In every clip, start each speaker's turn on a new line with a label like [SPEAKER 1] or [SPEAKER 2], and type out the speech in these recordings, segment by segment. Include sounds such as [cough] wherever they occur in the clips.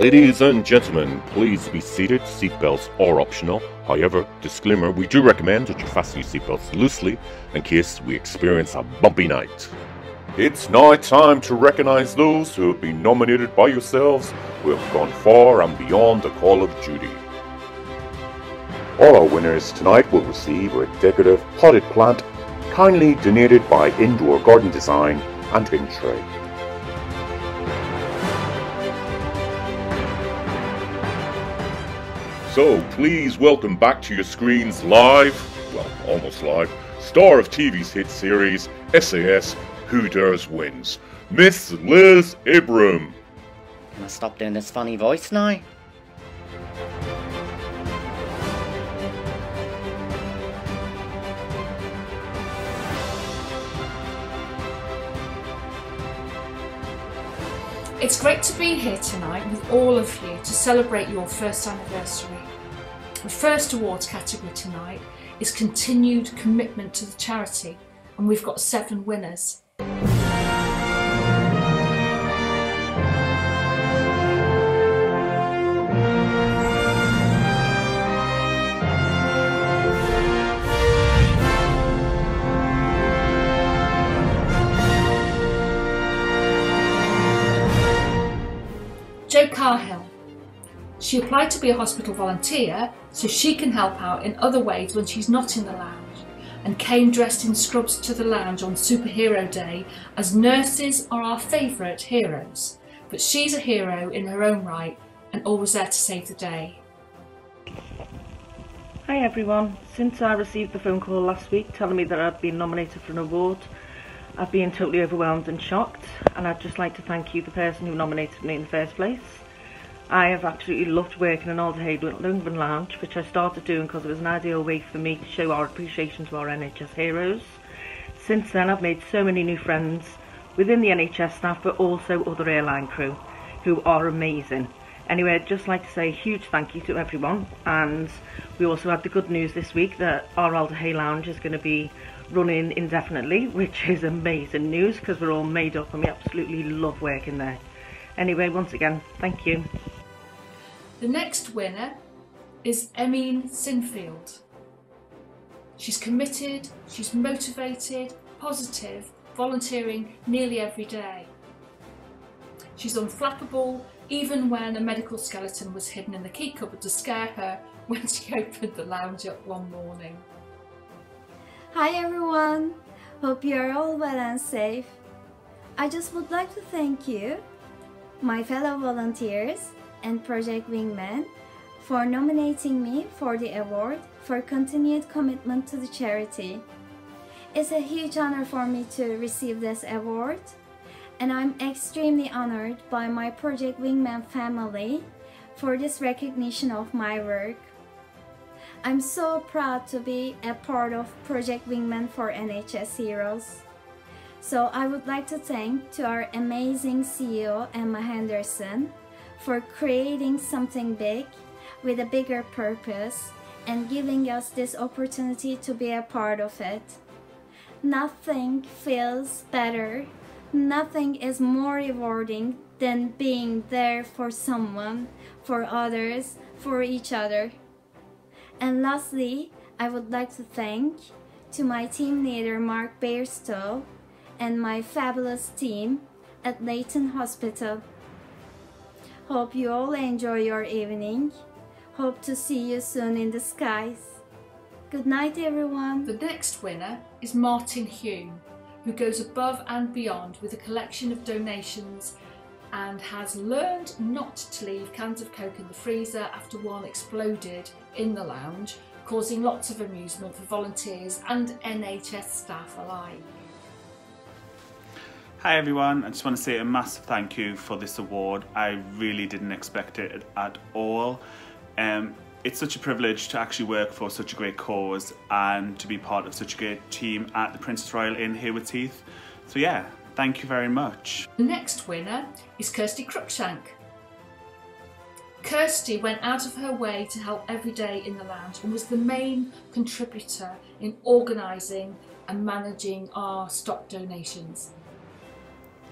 [SPEAKER 1] Ladies and gentlemen, please be seated. Seatbelts are optional. However, disclaimer, we do recommend that you fasten your seatbelts loosely in case we experience a bumpy night. It's now time to recognize those who have been nominated by yourselves who have gone far and beyond the call of duty. All our winners tonight will receive a decorative potted plant kindly donated by Indoor Garden Design and Intray. So please welcome back to your screens live, well, almost live, star of TV's hit series, SAS Who Dares Wins, Miss Liz Abram.
[SPEAKER 2] Can I stop doing this funny voice now?
[SPEAKER 3] It's great to be here tonight with all of you to celebrate your first anniversary. The first awards category tonight is continued commitment to the charity, and we've got seven winners. She applied to be a hospital volunteer so she can help out in other ways when she's not in the lounge and came dressed in scrubs to the lounge on Superhero Day as nurses are our favourite heroes. But she's a hero in her own right and always there to save the day.
[SPEAKER 4] Hi everyone. Since I received the phone call last week telling me that I'd been nominated for an award, I've been totally overwhelmed and shocked and I'd just like to thank you, the person who nominated me in the first place. I have absolutely loved working in Alder Hey Wingman Lounge, which I started doing because it was an ideal way for me to show our appreciation to our NHS heroes. Since then I've made so many new friends within the NHS staff but also other airline crew who are amazing. Anyway, I'd just like to say a huge thank you to everyone and we also had the good news this week that our Alder Hey Lounge is going to be running indefinitely, which is amazing news because we're all made up and we absolutely love working there. Anyway, once again, thank you.
[SPEAKER 3] The next winner is Emine Sinfield. She's committed, she's motivated, positive, volunteering nearly every day. She's unflappable even when a medical skeleton was hidden in the key cupboard to scare her [laughs] when she opened the lounge up one morning.
[SPEAKER 5] Hi everyone! Hope you are all well and safe. I just would like to thank you, my fellow volunteers and Project Wingman, for nominating me for the award for continued commitment to the charity. It's a huge honor for me to receive this award, and I'm extremely honored by my Project Wingman family for this recognition of my work. I'm so proud to be a part of Project Wingman for NHS Heroes. So I would like to thank to our amazing CEO Emma Henderson for creating something big with a bigger purpose and giving us this opportunity to be a part of it. Nothing feels better, nothing is more rewarding than being there for someone, for others, for each other. And lastly, I would like to thank to my team leader Mark Bairstow and my fabulous team at Leighton Hospital. Hope you all enjoy your evening. Hope to see you soon in the skies. Good night everyone.
[SPEAKER 3] The next winner is Martin Hume, who goes above and beyond with a collection of donations and has learned not to leave cans of Coke in the freezer after one exploded in the lounge, causing lots of amusement for volunteers and NHS staff alike.
[SPEAKER 6] Hi everyone, I just want to say a massive thank you for this award. I really didn't expect it at all. Um, it's such a privilege to actually work for such a great cause and to be part of such a great team at the Princess Royal in with Teeth. So yeah, thank you very much.
[SPEAKER 3] The next winner is Kirsty Cruikshank. Kirsty went out of her way to help every day in the lounge and was the main contributor in organising and managing our stock donations.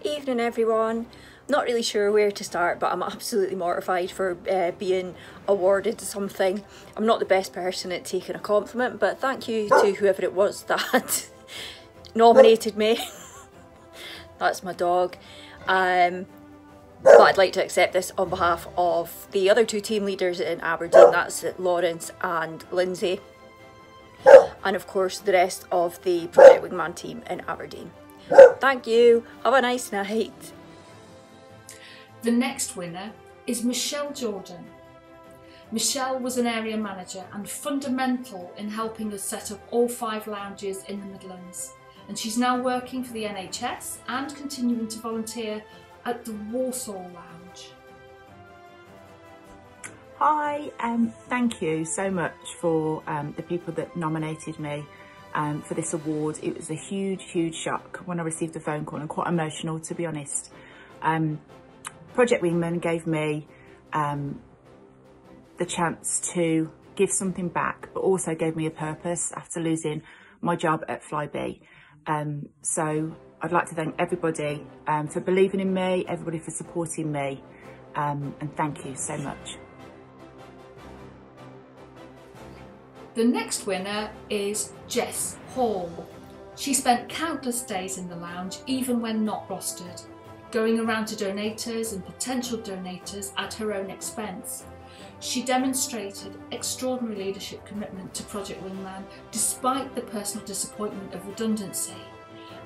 [SPEAKER 7] Evening everyone. not really sure where to start, but I'm absolutely mortified for uh, being awarded something. I'm not the best person at taking a compliment, but thank you to whoever it was [laughs] that nominated me. [laughs] That's my dog. Um, but I'd like to accept this on behalf of the other two team leaders in Aberdeen, that's Lawrence and Lindsay. And of course the rest of the Project Wingman team in Aberdeen. Thank you, have a nice night.
[SPEAKER 3] The next winner is Michelle Jordan. Michelle was an area manager and fundamental in helping us set up all five lounges in the Midlands. And she's now working for the NHS and continuing to volunteer at the Walsall Lounge.
[SPEAKER 8] Hi, um, thank you so much for um, the people that nominated me um, for this award. It was a huge, huge shock when I received the phone call and quite emotional, to be honest. Um, Project Wingman gave me um, the chance to give something back, but also gave me a purpose after losing my job at Flybe. Um, so I'd like to thank everybody um, for believing in me, everybody for supporting me, um, and thank you so much.
[SPEAKER 3] The next winner is Jess Hall. She spent countless days in the lounge, even when not rostered, going around to donators and potential donators at her own expense. She demonstrated extraordinary leadership commitment to Project Wingman despite the personal disappointment of redundancy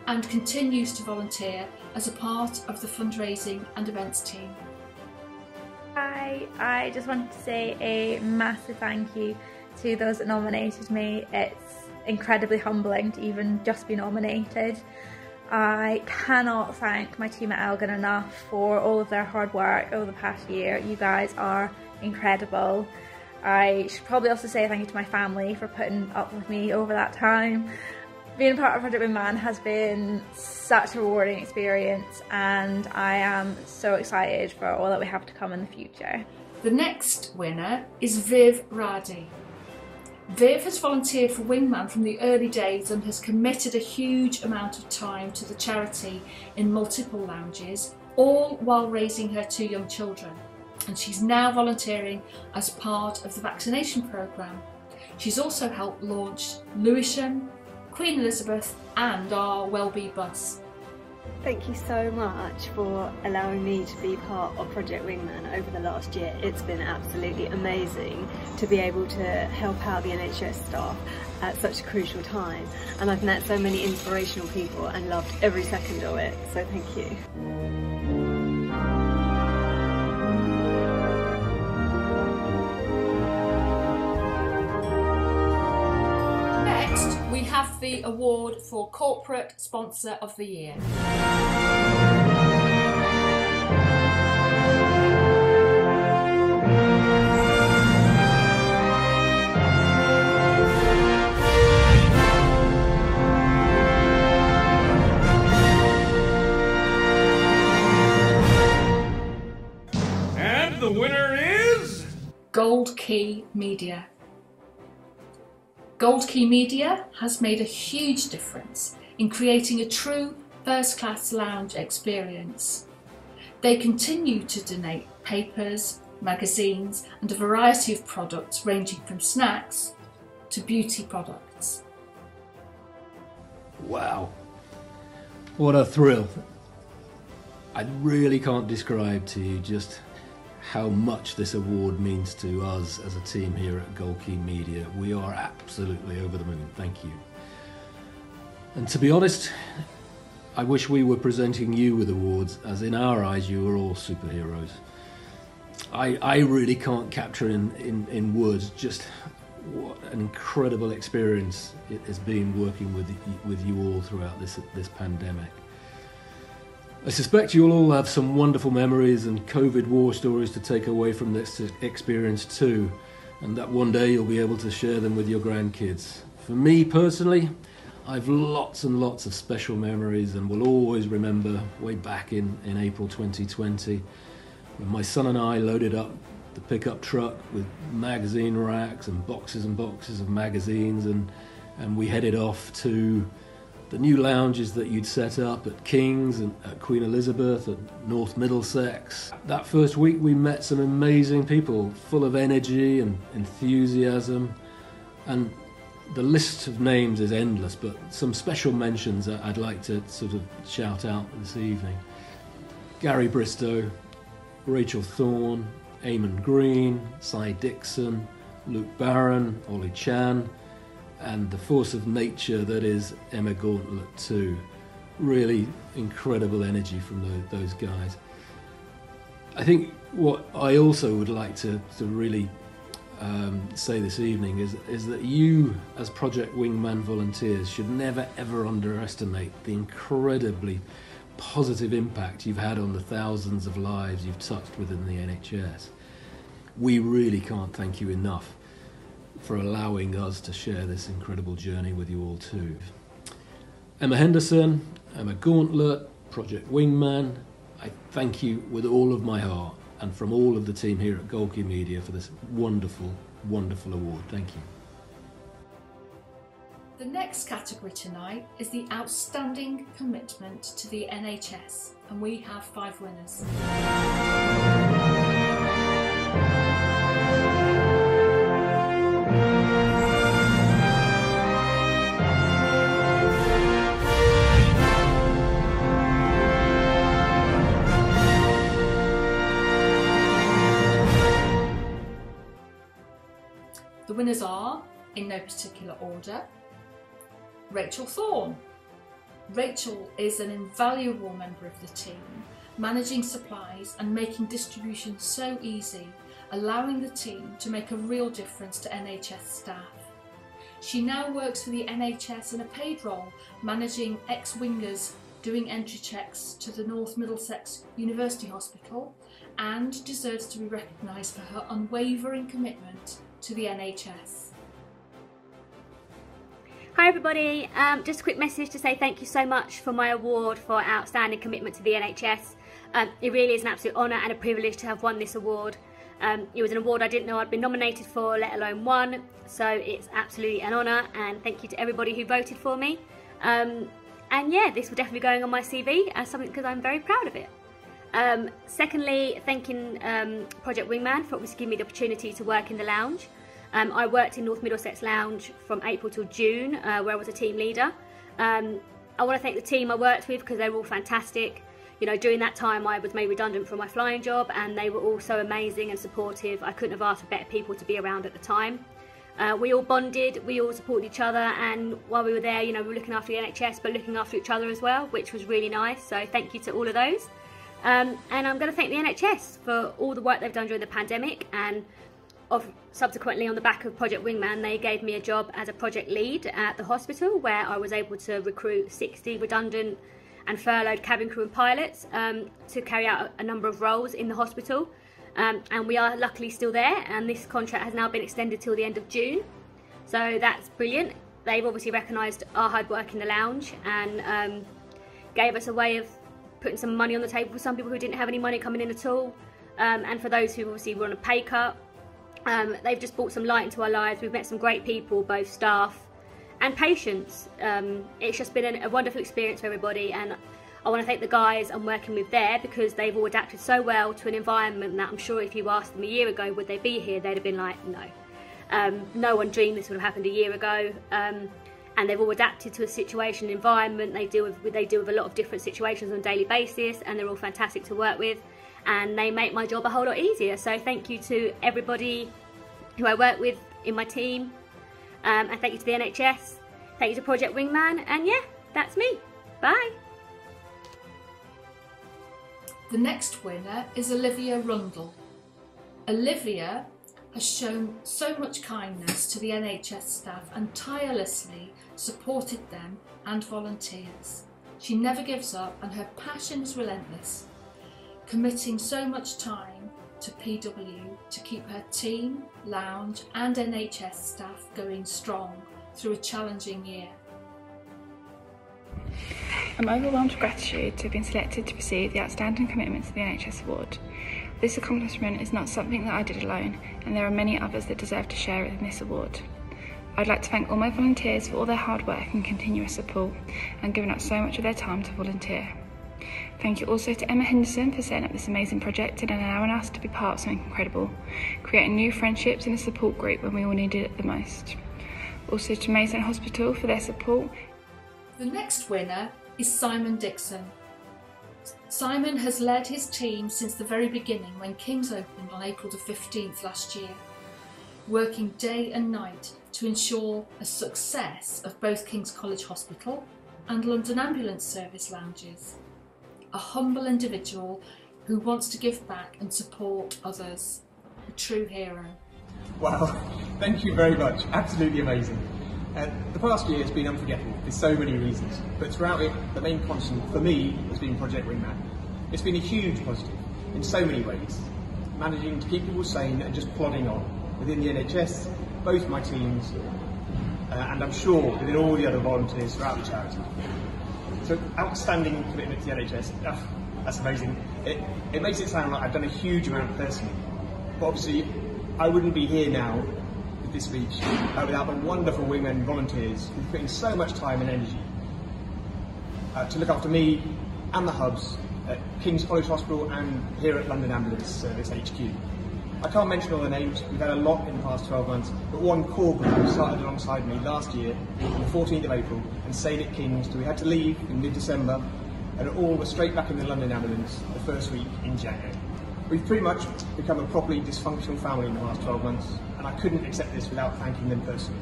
[SPEAKER 3] and continues to volunteer as a part of the fundraising and events team.
[SPEAKER 9] Hi, I just wanted to say a massive thank you to those that nominated me. It's incredibly humbling to even just be nominated. I cannot thank my team at Elgin enough for all of their hard work over the past year. You guys are incredible. I should probably also say thank you to my family for putting up with me over that time. Being part of Project Wingman has been such a rewarding experience and I am so excited for all that we have to come in the future.
[SPEAKER 3] The next winner is Viv Radi. Viv has volunteered for Wingman from the early days and has committed a huge amount of time to the charity in multiple lounges, all while raising her two young children. And she's now volunteering as part of the vaccination programme. She's also helped launch Lewisham, Queen Elizabeth and our Welby bus.
[SPEAKER 10] Thank you so much for allowing me to be part of Project Wingman over the last year. It's been absolutely amazing to be able to help out the NHS staff at such a crucial time. And I've met so many inspirational people and loved every second of it. So thank you.
[SPEAKER 3] Have the award for Corporate Sponsor of the Year.
[SPEAKER 11] And the winner is.
[SPEAKER 3] Gold Key Media. Gold Key Media has made a huge difference in creating a true first class lounge experience. They continue to donate papers, magazines, and a variety of products ranging from snacks to beauty products.
[SPEAKER 12] Wow. What a thrill. I really can't describe to you just how much this award means to us as a team here at Gold Key Media. We are absolutely over the moon. Thank you. And to be honest, I wish we were presenting you with awards, as in our eyes, you are all superheroes. I, I really can't capture in, in, in words just what an incredible experience it has been working with, with you all throughout this, this pandemic. I suspect you'll all have some wonderful memories and COVID war stories to take away from this experience too, and that one day you'll be able to share them with your grandkids. For me personally, I've lots and lots of special memories and will always remember way back in, in April 2020 when my son and I loaded up the pickup truck with magazine racks and boxes and boxes of magazines and, and we headed off to the new lounges that you'd set up at King's and at Queen Elizabeth and North Middlesex. That first week we met some amazing people full of energy and enthusiasm and the list of names is endless but some special mentions that I'd like to sort of shout out this evening. Gary Bristow, Rachel Thorne, Eamon Green, Cy Dixon, Luke Barron, Ollie Chan, and the force of nature that is Emma Gauntlet too. Really incredible energy from the, those guys. I think what I also would like to, to really um, say this evening is, is that you, as Project Wingman volunteers, should never ever underestimate the incredibly positive impact you've had on the thousands of lives you've touched within the NHS. We really can't thank you enough for allowing us to share this incredible journey with you all too. Emma Henderson, Emma Gauntlet, Project Wingman, I thank you with all of my heart and from all of the team here at Gold Media for this wonderful, wonderful award. Thank you.
[SPEAKER 3] The next category tonight is the Outstanding Commitment to the NHS, and we have five winners. Winners are, in no particular order, Rachel Thorne. Rachel is an invaluable member of the team, managing supplies and making distribution so easy, allowing the team to make a real difference to NHS staff. She now works for the NHS in a paid role, managing ex-wingers doing entry checks to the North Middlesex University Hospital and deserves to be recognised for her unwavering commitment to the NHS.
[SPEAKER 11] Hi everybody, um, just a quick message to say thank you so much for my award for outstanding commitment to the NHS. Um, it really is an absolute honour and a privilege to have won this award. Um, it was an award I didn't know I'd been nominated for, let alone won, so it's absolutely an honour and thank you to everybody who voted for me. Um, and yeah, this will definitely be going on my CV as something because I'm very proud of it. Um, secondly, thanking um, Project Wingman for obviously giving me the opportunity to work in the lounge. Um, I worked in North Middlesex Lounge from April till June, uh, where I was a team leader. Um, I want to thank the team I worked with because they were all fantastic. You know, during that time I was made redundant from my flying job and they were all so amazing and supportive. I couldn't have asked for better people to be around at the time. Uh, we all bonded, we all supported each other and while we were there, you know, we were looking after the NHS but looking after each other as well, which was really nice. So thank you to all of those. Um, and I'm going to thank the NHS for all the work they've done during the pandemic and of subsequently on the back of Project Wingman, they gave me a job as a project lead at the hospital where I was able to recruit 60 redundant and furloughed cabin crew and pilots um, to carry out a number of roles in the hospital. Um, and we are luckily still there and this contract has now been extended till the end of June. So that's brilliant. They've obviously recognised our hard work in the lounge and um, gave us a way of putting some money on the table for some people who didn't have any money coming in at all. Um, and for those who obviously were on a pay cut um, they've just brought some light into our lives. We've met some great people, both staff and patients. Um, it's just been a wonderful experience for everybody and I want to thank the guys I'm working with there because they've all adapted so well to an environment that I'm sure if you asked them a year ago would they be here, they'd have been like, no. Um, no one dreamed this would have happened a year ago. And they've all adapted to a situation, environment. They deal with they deal with a lot of different situations on a daily basis, and they're all fantastic to work with and they make my job a whole lot easier. So thank you to everybody who I work with in my team, um, and thank you to the NHS, thank you to Project Wingman, and yeah, that's me. Bye.
[SPEAKER 3] The next winner is Olivia Rundle. Olivia has shown so much kindness to the NHS staff and tirelessly supported them and volunteers. She never gives up and her passion is relentless committing so much time to PW to keep her team, lounge and NHS staff going strong through a challenging year.
[SPEAKER 13] I'm overwhelmed with gratitude to have been selected to receive the Outstanding Commitment to the NHS Award. This accomplishment is not something that I did alone, and there are many others that deserve to share in this award. I'd like to thank all my volunteers for all their hard work and continuous support and giving up so much of their time to volunteer. Thank you also to Emma Henderson for setting up this amazing project and allowing us to be part of something incredible, creating new friendships and a support group when we all needed it the most. Also to Mason Hospital for their support.
[SPEAKER 3] The next winner is Simon Dixon. Simon has led his team since the very beginning when King's opened on April the 15th last year, working day and night to ensure a success of both King's College Hospital and London Ambulance Service lounges. A humble individual who wants to give back and support others. A true hero.
[SPEAKER 14] Wow, thank you very much. Absolutely amazing. Uh, the past year has been unforgettable for so many reasons, but throughout it, the main constant for me has been Project Wingman. It's been a huge positive in so many ways, managing to keep people sane and just plodding on within the NHS, both my teams, uh, and I'm sure within all the other volunteers throughout the charity. So outstanding commitment to the NHS, oh, that's amazing. It, it makes it sound like I've done a huge amount personally, but obviously I wouldn't be here now this speech uh, without the wonderful women volunteers who've put in so much time and energy uh, to look after me and the hubs at King's College Hospital and here at London Ambulance Service HQ. I can't mention all the names, we've had a lot in the past 12 months, but one core group started alongside me last year on the 14th of April and stayed at King's till we had to leave in mid-December and all were straight back in the London Ambulance the first week in January. We've pretty much become a properly dysfunctional family in the last 12 months and I couldn't accept this without thanking them personally.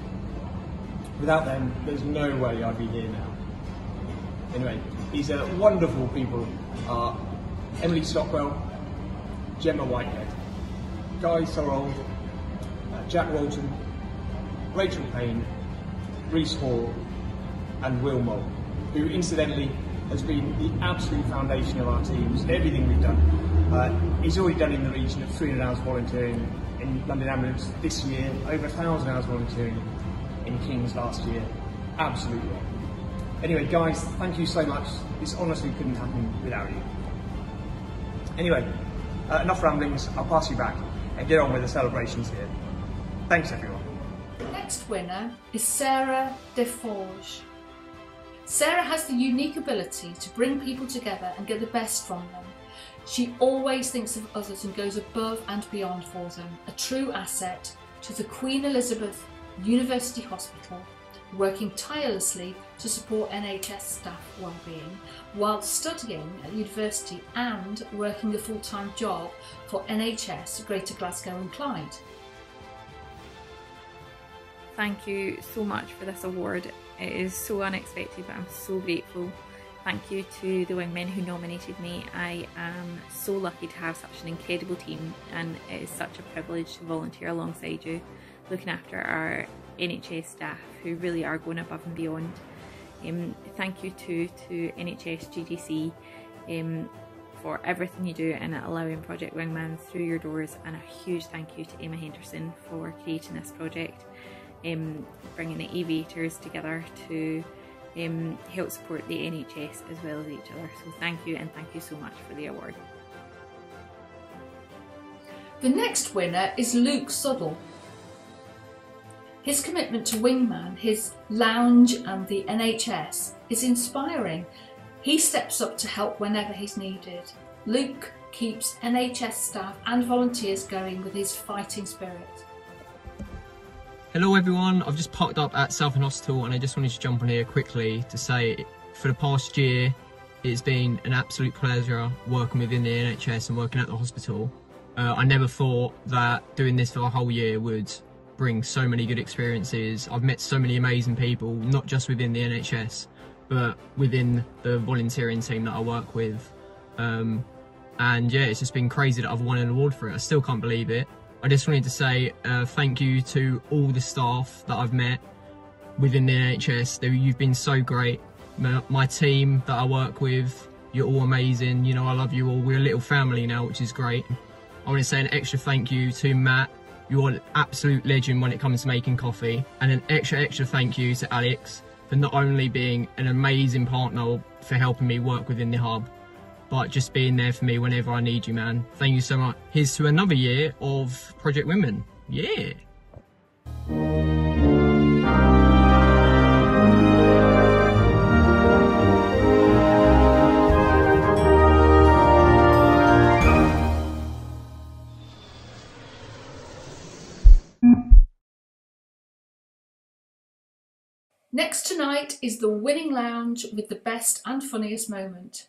[SPEAKER 14] Without them, there's no way I'd be here now. Anyway, these are wonderful people are Emily Stockwell, Gemma Whitehead, Guy Sorold, uh, Jack Walton, Rachel Payne, Reese Hall, and Will Moll, who incidentally has been the absolute foundation of our teams, everything we've done. Uh, he's already done in the region of 300 hours volunteering in London Ambulance this year, over 1,000 hours volunteering in King's last year. Absolutely. Anyway, guys, thank you so much. This honestly couldn't happen without you. Anyway, uh, enough ramblings. I'll pass you back and get on with the celebrations here. Thanks, everyone.
[SPEAKER 3] The next winner is Sarah Deforge. Sarah has the unique ability to bring people together and get the best from them. She always thinks of others and goes above and beyond for them, a true asset to the Queen Elizabeth University Hospital, working tirelessly to support NHS staff wellbeing while studying at university and working a full-time job for NHS Greater Glasgow and Clyde.
[SPEAKER 15] Thank you so much for this award. It is so unexpected, but I'm so grateful. Thank you to the wingmen who nominated me. I am so lucky to have such an incredible team, and it is such a privilege to volunteer alongside you, looking after our NHS staff who really are going above and beyond. Um, thank you too to NHS GGC um, for everything you do and allowing Project Wingman through your doors, and a huge thank you to Emma Henderson for creating this project um, bringing the aviators together to um, help support the NHS as well as each other. So thank you and thank you so much for the award.
[SPEAKER 3] The next winner is Luke Suddle. His commitment to Wingman, his lounge and the NHS is inspiring. He steps up to help whenever he's needed. Luke keeps NHS staff and volunteers going with his fighting spirit.
[SPEAKER 16] Hello everyone, I've just parked up at Southend Hospital and I just wanted to jump on here quickly to say for the past year it's been an absolute pleasure working within the NHS and working at the hospital. Uh, I never thought that doing this for a whole year would bring so many good experiences. I've met so many amazing people, not just within the NHS, but within the volunteering team that I work with. Um, and yeah, it's just been crazy that I've won an award for it. I still can't believe it. I just wanted to say uh, thank you to all the staff that I've met within the NHS. You've been so great. My team that I work with, you're all amazing. You know, I love you all. We're a little family now, which is great. I want to say an extra thank you to Matt. You're an absolute legend when it comes to making coffee. And an extra, extra thank you to Alex for not only being an amazing partner for helping me work within the hub, but just being there for me whenever I need you, man. Thank you so much. Here's to another year of Project Wingman. Yeah.
[SPEAKER 3] Next tonight is the winning lounge with the best and funniest moment.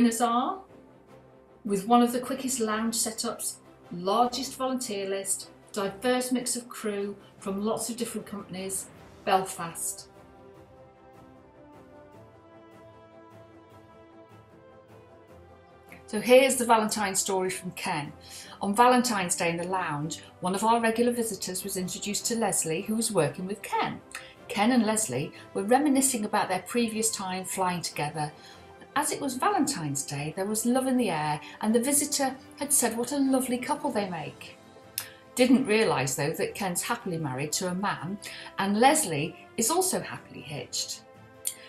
[SPEAKER 3] Winners are, with one of the quickest lounge setups, largest volunteer list, diverse mix of crew from lots of different companies, Belfast. So here's the Valentine story from Ken. On Valentine's Day in the lounge, one of our regular visitors was introduced to Leslie, who was working with Ken. Ken and Leslie were reminiscing about their previous time flying together. As it was Valentine's Day, there was love in the air, and the visitor had said what a lovely couple they make. Didn't realise though that Ken's happily married to a man, and Leslie is also happily hitched.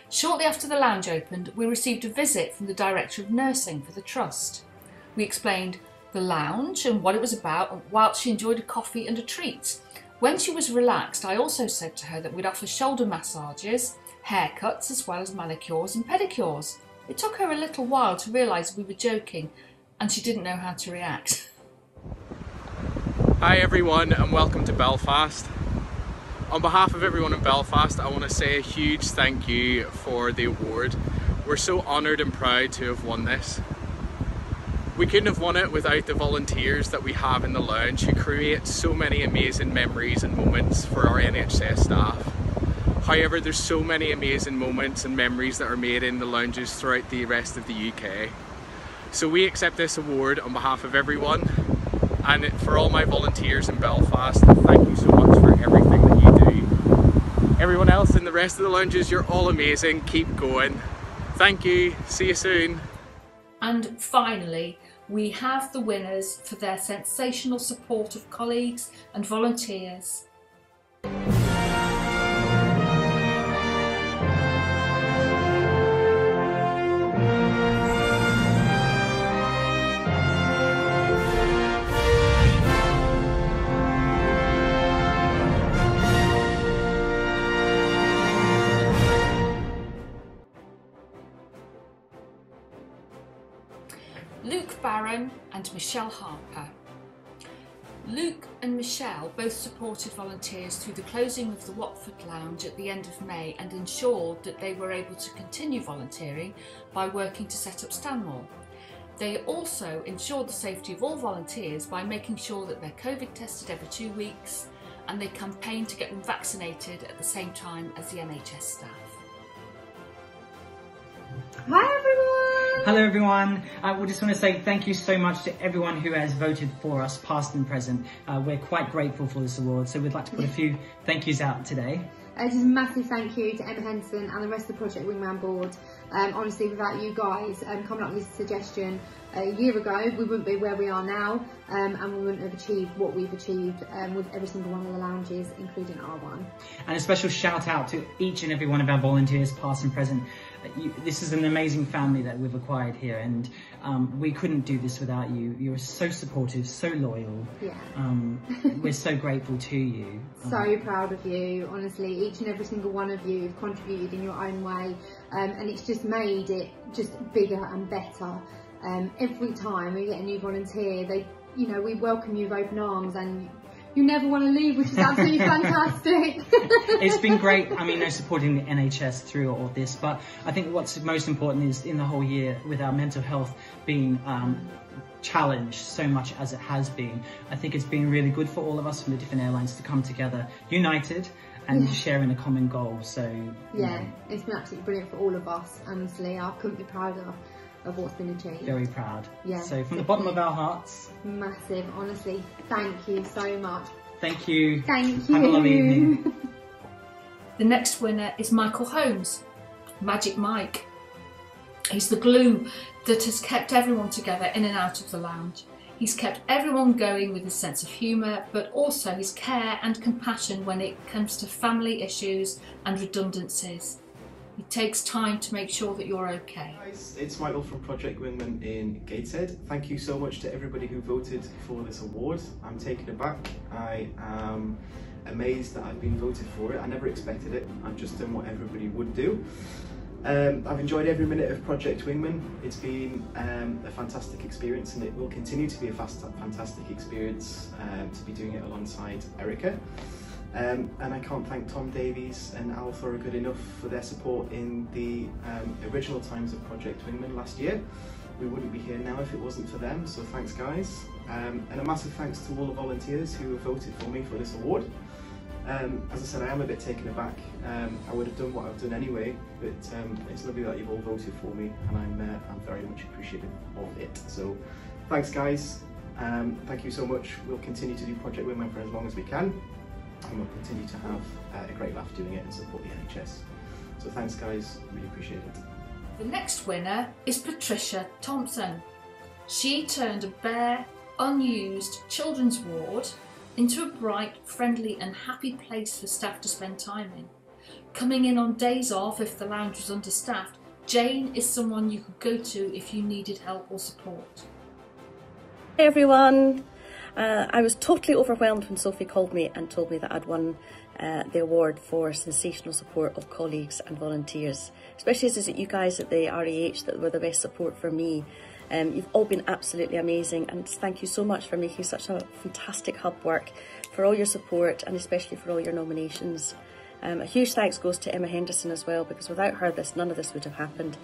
[SPEAKER 3] Shortly after the lounge opened, we received a visit from the Director of Nursing for the Trust. We explained the lounge and what it was about whilst she enjoyed a coffee and a treat. When she was relaxed, I also said to her that we'd offer shoulder massages, haircuts, as well as manicures and pedicures. It took her a little while to realise we were joking, and she didn't know how to react.
[SPEAKER 17] Hi everyone and welcome to Belfast. On behalf of everyone in Belfast, I want to say a huge thank you for the award. We're so honoured and proud to have won this. We couldn't have won it without the volunteers that we have in the lounge who create so many amazing memories and moments for our NHS staff. However, there's so many amazing moments and memories that are made in the lounges throughout the rest of the UK. So we accept this award on behalf of everyone and for all my volunteers in Belfast, thank you so much for everything that you do. Everyone else in the rest of the lounges, you're all amazing. Keep going. Thank you. See you soon.
[SPEAKER 3] And finally, we have the winners for their sensational support of colleagues and volunteers. Luke Barron and Michelle Harper. Luke and Michelle both supported volunteers through the closing of the Watford Lounge at the end of May and ensured that they were able to continue volunteering by working to set up Stanmore. They also ensured the safety of all volunteers by making sure that they're COVID tested every two weeks and they campaigned to get them vaccinated at the same time as the NHS staff.
[SPEAKER 18] Everyone! Hello everyone. Uh, we just want to say thank you so much to everyone who has voted for us, past and present. Uh, we're quite grateful for this award, so we'd like to put a few thank yous out today.
[SPEAKER 19] Uh, just a massive thank you to Emma Henson and the rest of the Project Wingman board. Um, honestly, without you guys um, coming up with this suggestion a year ago, we wouldn't be where we are now um, and we wouldn't have achieved what we've achieved um, with every single one of the lounges, including our one.
[SPEAKER 18] And a special shout out to each and every one of our volunteers, past and present. You, this is an amazing family that we've acquired here, and um, we couldn't do this without you. You're so supportive, so loyal.
[SPEAKER 19] Yeah.
[SPEAKER 18] Um, we're so grateful to you. Um, [laughs]
[SPEAKER 19] So proud of you, honestly. Each and every single one of you have contributed in your own way, um, and it's just made it just bigger and better. Um, every time we get a new volunteer, they, you know, we welcome you with open arms, and you never want to leave, which is absolutely [laughs] fantastic. [laughs]
[SPEAKER 18] it's been great. I mean, no supporting the NHS through all this, but I think what's most important is in the whole year with our mental health being um, challenged so much as it has been. I think it's been really good for all of us from the different airlines to come together, united, and
[SPEAKER 19] Yeah.
[SPEAKER 18] sharing a common goal. So you
[SPEAKER 19] yeah,
[SPEAKER 18] know,
[SPEAKER 19] it's been absolutely brilliant for all of us. Honestly, I couldn't be prouder of what's been achieved.
[SPEAKER 18] very proud.
[SPEAKER 19] Yeah.
[SPEAKER 18] So from the bottom of our hearts,
[SPEAKER 19] Massive, honestly. Thank you so much.
[SPEAKER 18] thank you.
[SPEAKER 19] Thank
[SPEAKER 18] Have a lovely
[SPEAKER 19] you.
[SPEAKER 18] evening. [laughs]
[SPEAKER 3] The next winner is Michael Holmes, Magic Mike. He's the glue that has kept everyone together in and out of the lounge. He's kept everyone going with his sense of humour, but also his care and compassion when it comes to family issues and redundancies. He takes time to make sure that you're okay.
[SPEAKER 20] Guys, it's Michael from Project Wingman in Gateshead. Thank you so much to everybody who voted for this award. I'm taken aback. I am amazed that I've been voted for it. I never expected it. I've just done what everybody would do. Um, I've enjoyed every minute of Project Wingman. It's been um, a fantastic experience and it will continue to be a fast, fantastic experience um, to be doing it alongside Erica. Um, and I can't thank Tom Davies and Al Thorogood enough for their support in the um, original times of Project Wingman last year. We wouldn't be here now if it wasn't for them, so thanks guys. Um, and a massive thanks to all the volunteers who have voted for me for this award. Um, as I said, I am a bit taken aback. Um, I would have done what I've done anyway, but um, it's lovely that you've all voted for me, and I'm uh, I'm very much appreciative of it. So, thanks, guys. Thank you so much. We'll continue to do Project Wingman for as long as we can, and we'll continue to have uh, a great laugh doing it and support the NHS. So, thanks, guys. Really appreciate it.
[SPEAKER 3] The next winner is Patricia Thompson. She turned a bare, unused children's ward into a bright, friendly and happy place for staff to spend time in. Coming in on days off if the lounge was understaffed, Jane is someone you could go to if you needed help or support.
[SPEAKER 21] Hey everyone! Uh, I was totally overwhelmed when Sophie called me and told me that I'd won uh, the award for sensational support of colleagues and volunteers, especially as it you guys at the REH that were the best support for me. Um, you've all been absolutely amazing and thank you so much for making such a fantastic hub work, for all your support and especially for all your nominations. Um, a huge thanks goes to Emma Henderson as well because without her this none of this would have happened.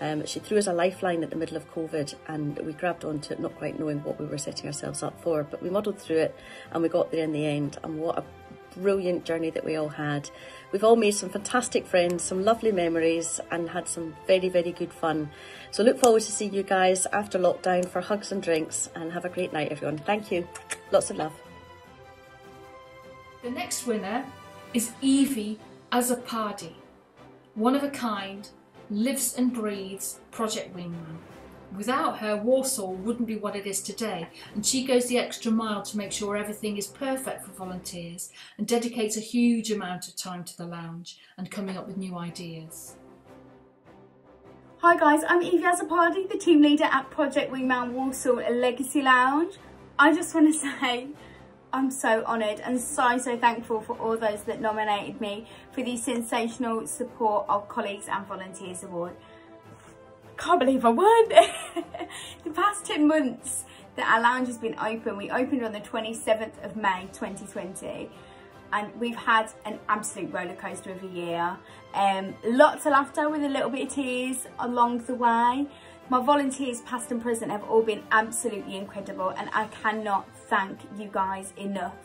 [SPEAKER 21] Um, she threw us a lifeline at the middle of COVID and we grabbed onto it not quite knowing what we were setting ourselves up for but we muddled through it and we got there in the end and what a brilliant journey that we all had. We've all made some fantastic friends, some lovely memories and had some very very good fun. So look forward to seeing you guys after lockdown for hugs and drinks and have a great night everyone. Thank you. Lots of love.
[SPEAKER 3] The next winner is Evie Azapardi. One of a kind, lives and breathes Project Wingman. Without her, Walsall wouldn't be what it is today, and she goes the extra mile to make sure everything is perfect for volunteers and dedicates a huge amount of time to the lounge and coming up with new ideas.
[SPEAKER 22] Hi guys, I'm Evie Azapardi, the team leader at Project Wingman Walsall Legacy Lounge. I just want to [laughs] say I'm so honoured and so, so thankful for all those that nominated me for the Sensational Support of Colleagues and Volunteers Award. Can't believe I won! [laughs] the past 10 months that our lounge has been open, we opened on the 27th of May 2020 and we've had an absolute roller coaster of a year. Um, lots of laughter with a little bit of tears along the way. My volunteers, past and present, have all been absolutely incredible and I cannot thank you guys enough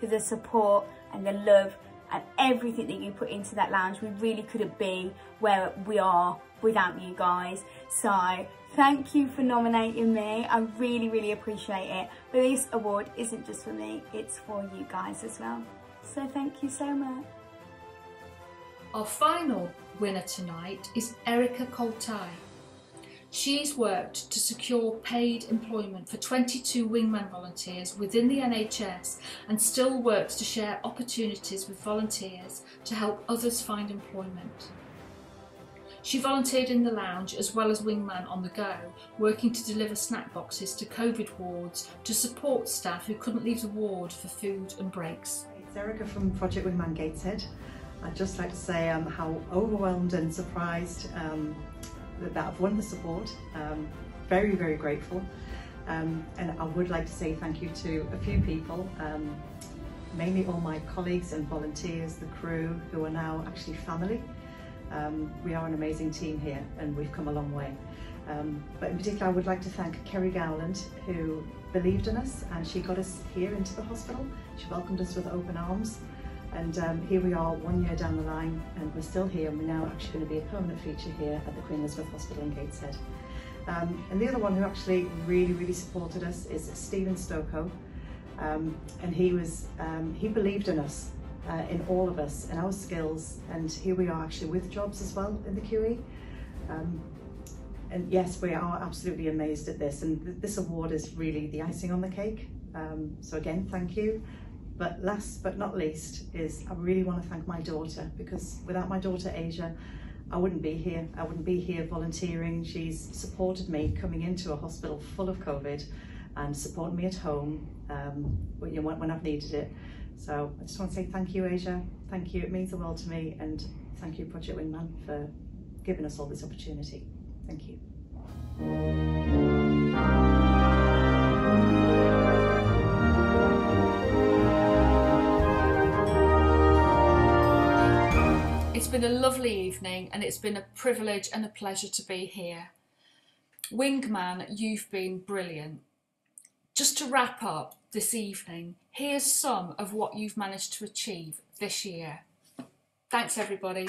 [SPEAKER 22] for the support and the love and everything that you put into that lounge. We really couldn't be where we are without you guys. So thank you for nominating me. I really, really appreciate it. But this award isn't just for me, it's for you guys as well. So thank you so much.
[SPEAKER 3] Our final winner tonight is Erica Coltai. She's worked to secure paid employment for 22 wingman volunteers within the NHS and still works to share opportunities with volunteers to help others find employment. She volunteered in the lounge as well as Wingman on the go, working to deliver snack boxes to COVID wards to support staff who couldn't leave the ward for food and breaks.
[SPEAKER 23] It's Erica from Project Wingman Gateshead. I'd just like to say um, how overwhelmed and surprised um, that, that I've won the support. Um, very, very grateful. Um, and I would like to say thank you to a few people, um, mainly all my colleagues and volunteers, the crew, who are now actually family. Um, we are an amazing team here and we've come a long way. Um, but in particular, I would like to thank Kerry Gowland, who believed in us and she got us here into the hospital. She welcomed us with open arms. And um, here we are one year down the line and we're still here and we're now actually going to be a permanent feature here at the Queen Elizabeth Hospital in Gateshead. Um, and the other one who actually really, really supported us is Stephen Stoko. Um, and he was, um, he believed in us, uh, in all of us, in our skills. And here we are actually with jobs as well in the QE. Um, and yes, we are absolutely amazed at this. And th this award is really the icing on the cake. Um, so again, thank you. But last but not least is I really want to thank my daughter because without my daughter Asia, I wouldn't be here. I wouldn't be here volunteering. She's supported me coming into a hospital full of COVID and supported me at home um, when I've needed it. So I just want to say thank you, Asia. Thank you. It means the world to me. And thank you, Project Wingman, for giving us all this opportunity. Thank you.
[SPEAKER 3] Been a lovely evening and it's been a privilege and a pleasure to be here. Wingman, you've been brilliant. Just to wrap up this evening, here's some of what you've managed to achieve this year. Thanks everybody.